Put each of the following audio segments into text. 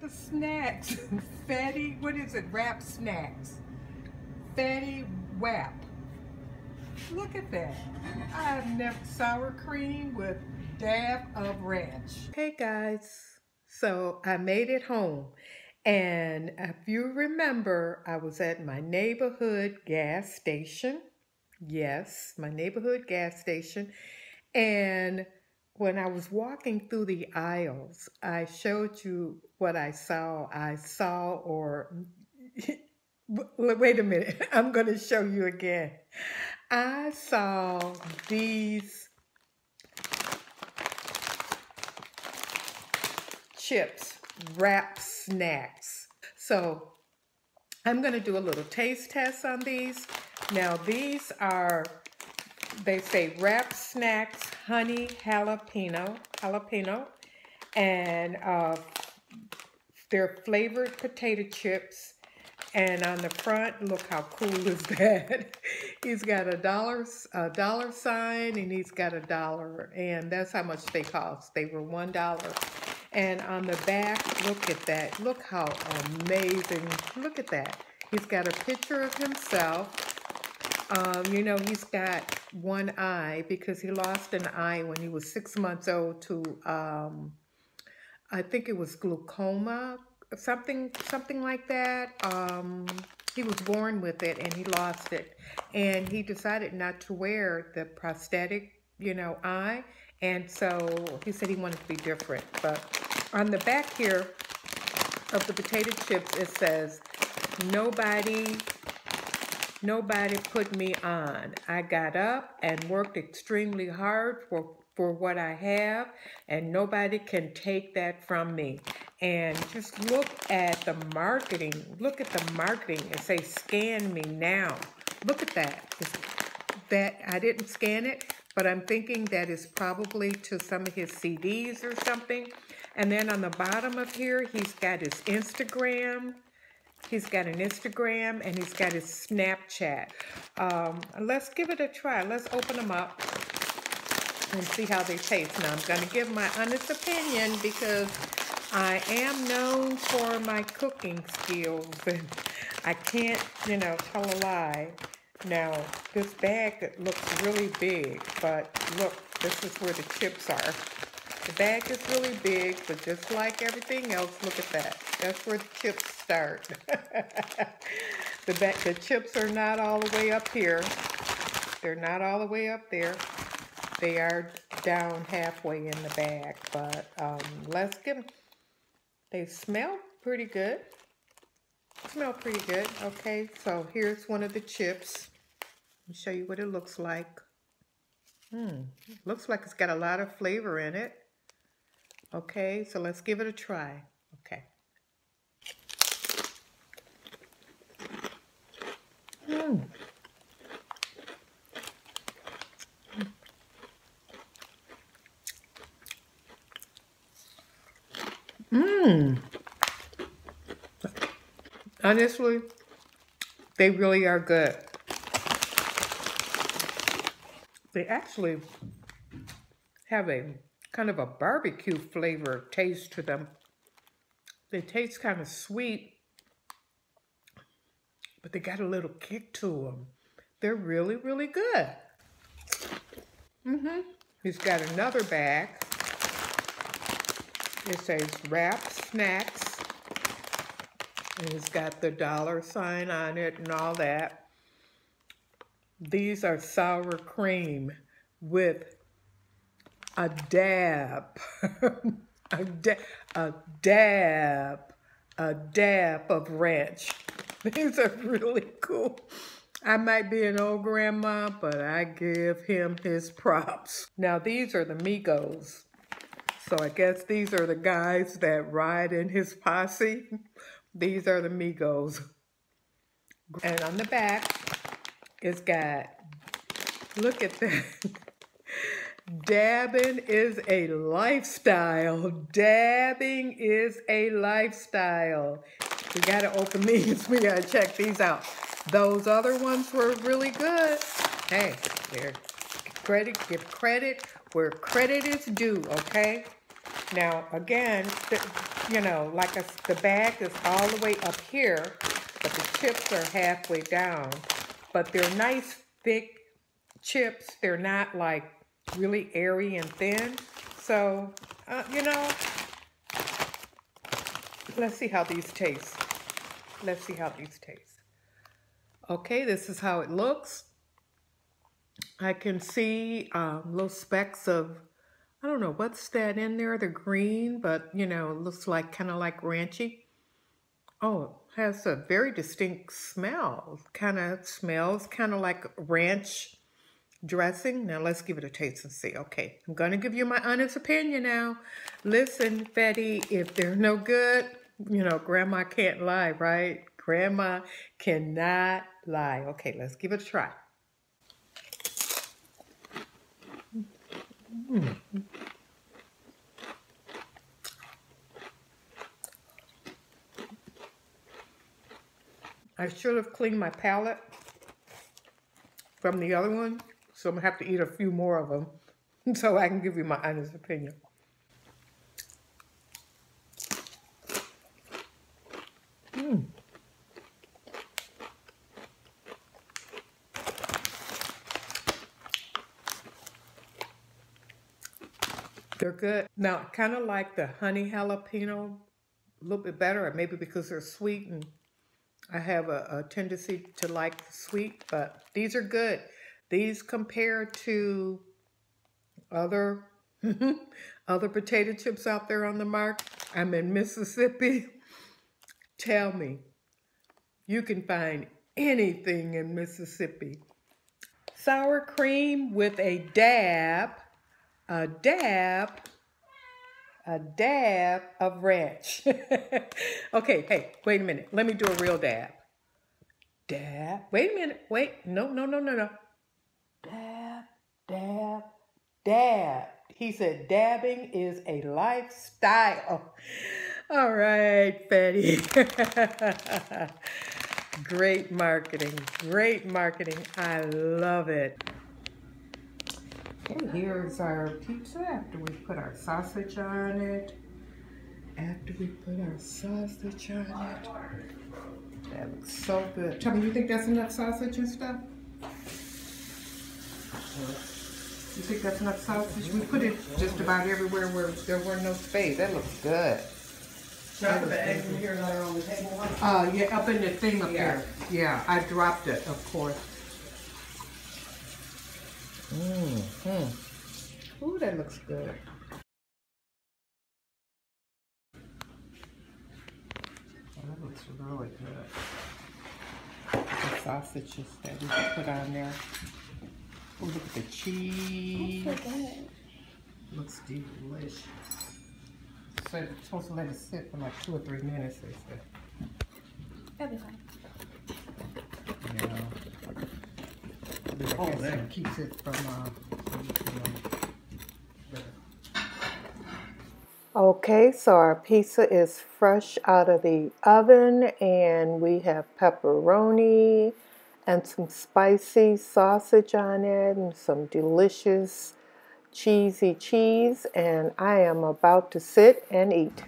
the snacks. Fetty, what is it? Rap Snacks. Fetty Wap. Look at that. I've never sour cream with dab of ranch. Hey guys, so I made it home. And if you remember, I was at my neighborhood gas station. Yes, my neighborhood gas station. And when I was walking through the aisles, I showed you what I saw. I saw, or wait a minute, I'm going to show you again. I saw these chips, Rap Snacks. So I'm going to do a little taste test on these. Now these are, they say Rap Snacks, honey jalapeno, jalapeno, and uh, they're flavored potato chips and on the front, look how cool is that? he's got a dollar, a dollar sign and he's got a dollar. And that's how much they cost. They were one dollar. And on the back, look at that. Look how amazing. Look at that. He's got a picture of himself. Um, you know, he's got one eye because he lost an eye when he was six months old to, um, I think it was glaucoma something something like that. Um, he was born with it and he lost it. And he decided not to wear the prosthetic, you know, eye. And so he said he wanted to be different. But on the back here of the potato chips, it says, nobody, nobody put me on. I got up and worked extremely hard for, for what I have, and nobody can take that from me and just look at the marketing. Look at the marketing and say, scan me now. Look at that. that I didn't scan it, but I'm thinking that is probably to some of his CDs or something. And then on the bottom of here, he's got his Instagram. He's got an Instagram and he's got his Snapchat. Um, let's give it a try. Let's open them up and see how they taste. Now, I'm going to give my honest opinion because I am known for my cooking skills, I can't, you know, tell a lie. Now, this bag looks really big, but look, this is where the chips are. The bag is really big, but just like everything else, look at that. That's where the chips start. the, back, the chips are not all the way up here. They're not all the way up there. They are down halfway in the bag, but um, let's give them they smell pretty good. Smell pretty good. Okay, so here's one of the chips. Let me show you what it looks like. Hmm, looks like it's got a lot of flavor in it. Okay, so let's give it a try. Okay. Hmm. Mmm. Honestly, they really are good. They actually have a kind of a barbecue flavor taste to them. They taste kind of sweet, but they got a little kick to them. They're really, really good. Mm-hmm. He's got another bag. It says Rap Snacks. And it's got the dollar sign on it and all that. These are sour cream with a dab, a, da a dab, a dab of ranch. These are really cool. I might be an old grandma, but I give him his props. Now these are the Migos. So I guess these are the guys that ride in his posse. These are the Migos. And on the back, it's got, look at that. Dabbing is a lifestyle. Dabbing is a lifestyle. We gotta open these. We gotta check these out. Those other ones were really good. Hey, there. Credit, give credit where credit is due, okay? Now, again, the, you know, like a, the bag is all the way up here, but the chips are halfway down. But they're nice, thick chips. They're not like really airy and thin. So, uh, you know, let's see how these taste. Let's see how these taste. Okay, this is how it looks. I can see um, little specks of, I don't know, what's that in there? The green, but, you know, looks like kind of like ranchy. Oh, it has a very distinct smell. Kind of smells kind of like ranch dressing. Now let's give it a taste and see. Okay, I'm going to give you my honest opinion now. Listen, Fetty, if they're no good, you know, grandma can't lie, right? Grandma cannot lie. Okay, let's give it a try. I should have cleaned my palate from the other one, so I'm gonna have to eat a few more of them so I can give you my honest opinion. They're good. Now, kind of like the honey jalapeno, a little bit better, maybe because they're sweet and I have a, a tendency to like sweet, but these are good. These compare to other other potato chips out there on the market. I'm in Mississippi. Tell me, you can find anything in Mississippi. Sour cream with a dab a dab, a dab of ranch. okay, hey, wait a minute. Let me do a real dab. Dab. Wait a minute. Wait. No, no, no, no, no. Dab, dab, dab. He said dabbing is a lifestyle. All right, Fetty. great marketing. Great marketing. I love it. Okay, here's our pizza after we put our sausage on it. After we put our sausage on it. That looks so good. Tell me, you think that's enough sausage and stuff? You think that's enough sausage? We put it just about everywhere where there were no space. That looks good. Drop the eggs in here that are on the table. Uh, yeah, up in the thing up yeah. there. Yeah, I dropped it, of course. Mmm. -hmm. Ooh, that looks good. Oh, that looks really good. The sausages that we put on there. Oh, look at the cheese. That's so good. Looks delicious. So it's supposed to let it sit for like two or three minutes, they said. That'll be fine. Oh, that keeps it from, uh, Okay, so our pizza is fresh out of the oven and we have pepperoni and some spicy sausage on it and some delicious cheesy cheese and I am about to sit and eat.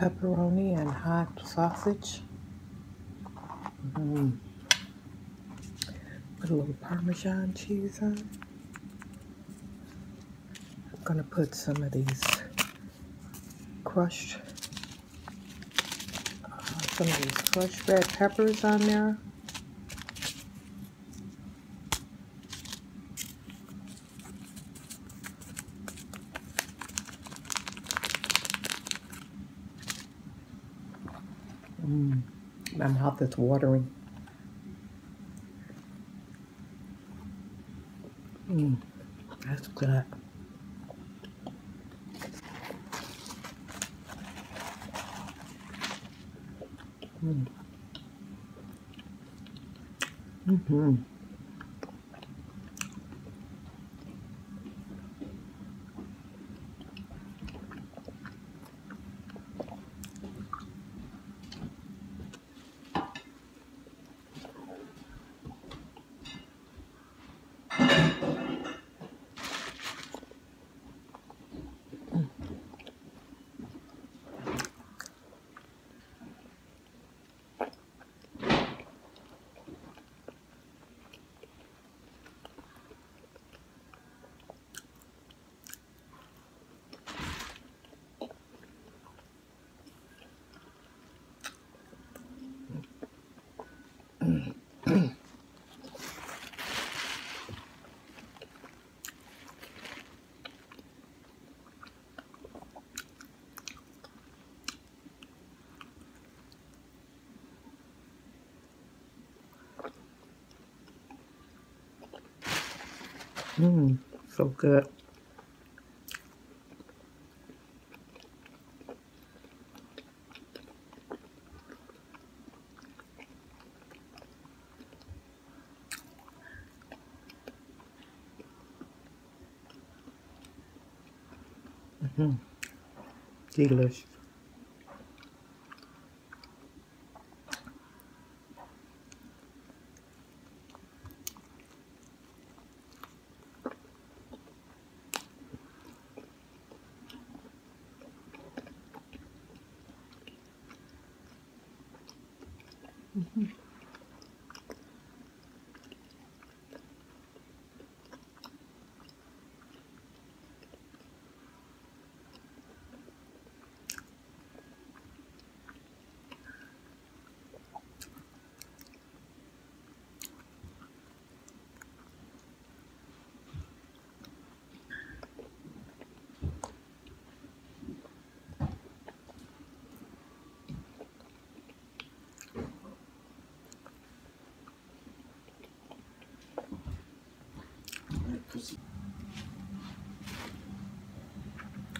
Pepperoni and hot sausage. Mm. Put a little Parmesan cheese on. I'm gonna put some of these crushed, uh, some of these crushed red peppers on there. Mm, my mouth is watering. Mm, that's good. Mm. Mm-hmm. Mmm, so good. Mm-hmm. Delicious.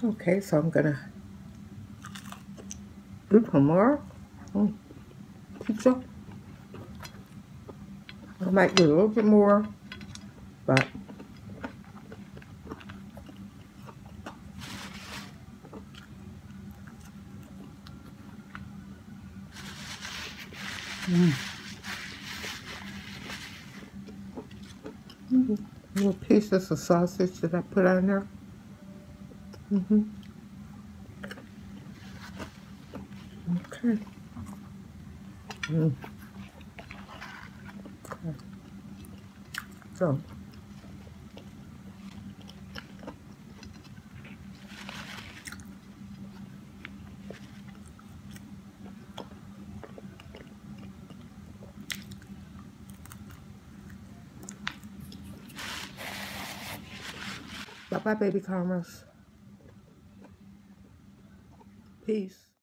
Okay, so I'm gonna do some more mm, pizza. I might do a little bit more, but mm. Mm, little pieces of sausage that I put on there. Mm-hmm. Okay. Mm. Okay. So. Bye bye, baby cameras. Peace.